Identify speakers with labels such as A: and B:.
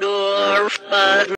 A: Dorf.